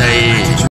Hey.